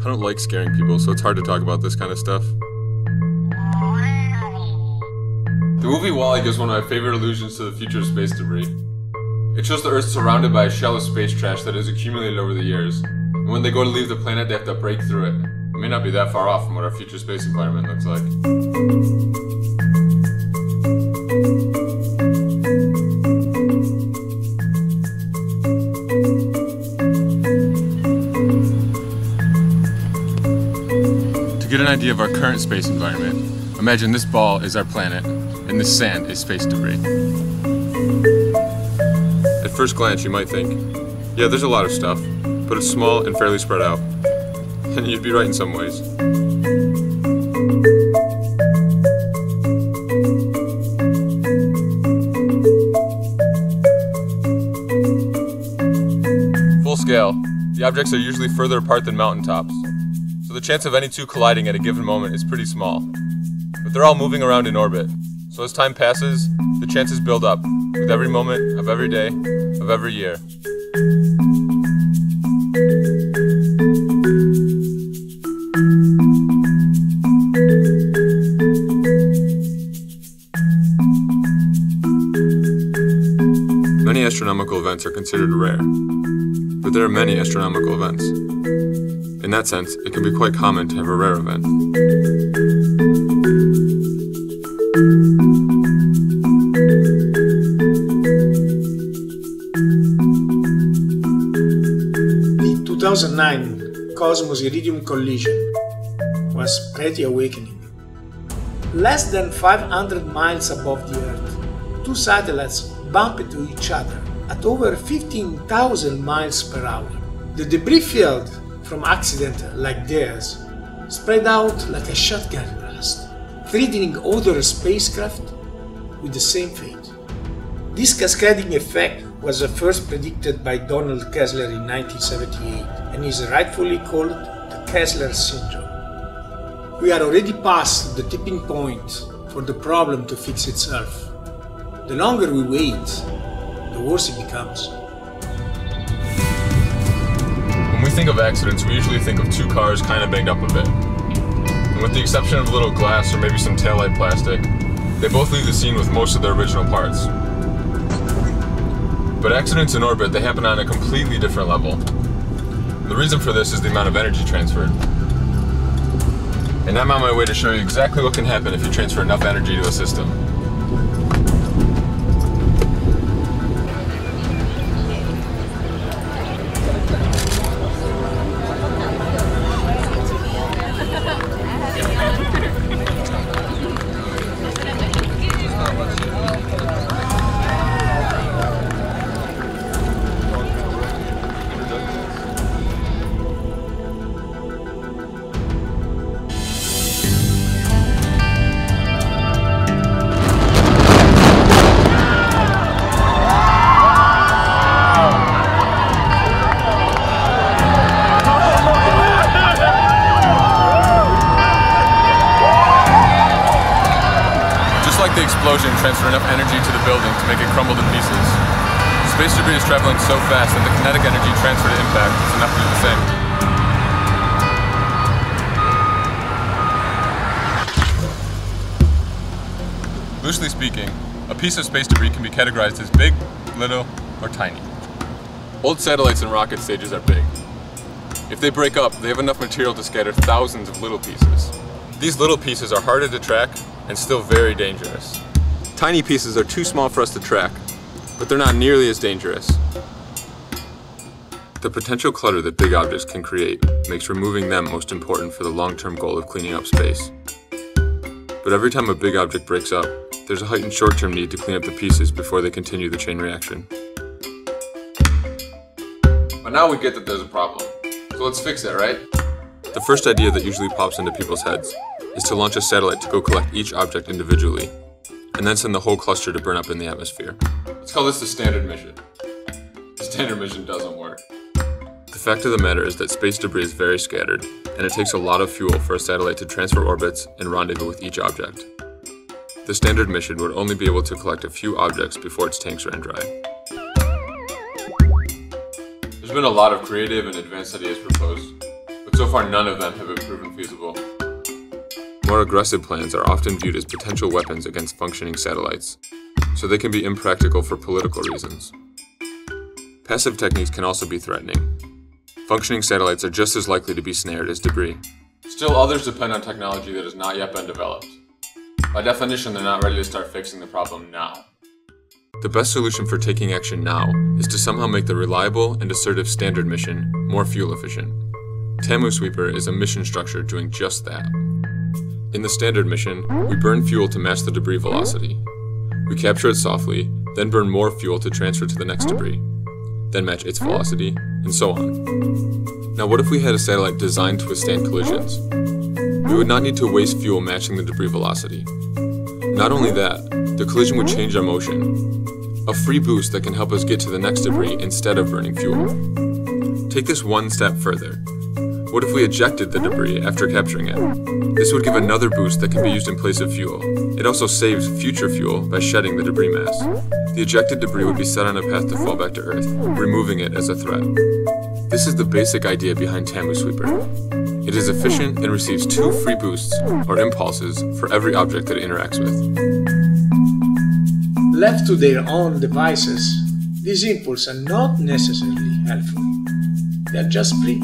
I don't like scaring people, so it's hard to talk about this kind of stuff. The movie WALL-E gives one of my favorite allusions to the future of space debris. It shows the Earth surrounded by a shell of space trash that has accumulated over the years. And when they go to leave the planet, they have to break through it. It may not be that far off from what our future space environment looks like. Idea of our current space environment, imagine this ball is our planet and this sand is space debris. At first glance, you might think, yeah, there's a lot of stuff, but it's small and fairly spread out. And you'd be right in some ways. Full scale, the objects are usually further apart than mountaintops, so the chance of any two colliding at a given moment is pretty small. But they're all moving around in orbit, so as time passes, the chances build up with every moment of every day of every year. Many astronomical events are considered rare, but there are many astronomical events. In that sense, it can be quite common to have a rare event. The 2009 Cosmos Iridium collision was pretty awakening. Less than 500 miles above the Earth, two satellites bumped into each other at over 15,000 miles per hour. The debris field from accident like theirs spread out like a shotgun blast, threatening other spacecraft with the same fate. This cascading effect was first predicted by Donald Kessler in 1978 and is rightfully called the Kessler syndrome. We are already past the tipping point for the problem to fix itself. The longer we wait, the worse it becomes. Think of accidents, we usually think of two cars kind of banged up a bit. And with the exception of a little glass or maybe some taillight plastic, they both leave the scene with most of their original parts. But accidents in orbit, they happen on a completely different level. The reason for this is the amount of energy transferred. And I'm on my way to show you exactly what can happen if you transfer enough energy to a system. Explosion transferred enough energy to the building to make it crumble to pieces. Space debris is traveling so fast that the kinetic energy transferred to impact is enough to do the same. Loosely speaking, a piece of space debris can be categorized as big, little, or tiny. Old satellites and rocket stages are big. If they break up, they have enough material to scatter thousands of little pieces. These little pieces are harder to track and still very dangerous. Tiny pieces are too small for us to track, but they're not nearly as dangerous. The potential clutter that big objects can create makes removing them most important for the long-term goal of cleaning up space. But every time a big object breaks up, there's a heightened short-term need to clean up the pieces before they continue the chain reaction. But now we get that there's a problem. So let's fix it, right? The first idea that usually pops into people's heads is to launch a satellite to go collect each object individually, and then send the whole cluster to burn up in the atmosphere. Let's call this the standard mission. The standard mission doesn't work. The fact of the matter is that space debris is very scattered, and it takes a lot of fuel for a satellite to transfer orbits and rendezvous with each object. The standard mission would only be able to collect a few objects before its tanks ran dry. There's There's been a lot of creative and advanced ideas proposed, but so far none of them have been proven feasible. More aggressive plans are often viewed as potential weapons against functioning satellites, so they can be impractical for political reasons. Passive techniques can also be threatening. Functioning satellites are just as likely to be snared as debris. Still, others depend on technology that has not yet been developed. By definition, they're not ready to start fixing the problem now. The best solution for taking action now is to somehow make the reliable and assertive standard mission more fuel efficient. TAMU Sweeper is a mission structure doing just that. In the standard mission, we burn fuel to match the debris velocity. We capture it softly, then burn more fuel to transfer to the next debris, then match its velocity, and so on. Now, what if we had a satellite designed to withstand collisions? We would not need to waste fuel matching the debris velocity. Not only that, the collision would change our motion. A free boost that can help us get to the next debris instead of burning fuel. Take this one step further. What if we ejected the debris after capturing it? This would give another boost that can be used in place of fuel. It also saves future fuel by shedding the debris mass. The ejected debris would be set on a path to fall back to Earth, removing it as a threat. This is the basic idea behind TAMU Sweeper. It is efficient and receives two free boosts, or impulses, for every object that it interacts with. Left to their own devices, these impulses are not necessarily helpful. They are just free.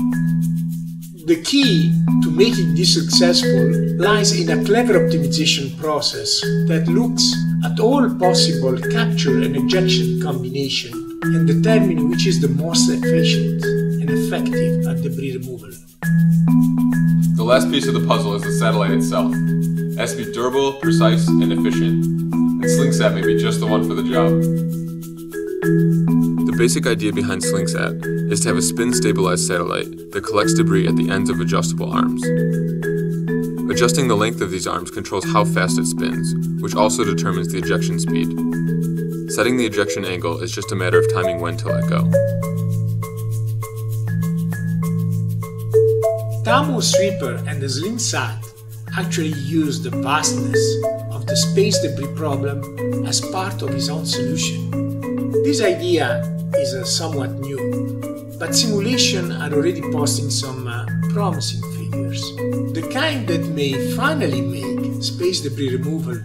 The key to making this successful lies in a clever optimization process that looks at all possible capture and ejection combination and determine which is the most efficient and effective at debris removal. The last piece of the puzzle is the satellite itself. It has to be durable, precise, and efficient. And Slingsat may be just the one for the job. The basic idea behind Slingsat is to have a spin stabilized satellite that collects debris at the ends of adjustable arms. Adjusting the length of these arms controls how fast it spins, which also determines the ejection speed. Setting the ejection angle is just a matter of timing when to let go. TAMU Sweeper and the Slingsat actually use the vastness of the space debris problem as part of his own solution. This idea is somewhat new, but simulation are already posting some uh, promising figures. The kind that may finally make space debris removal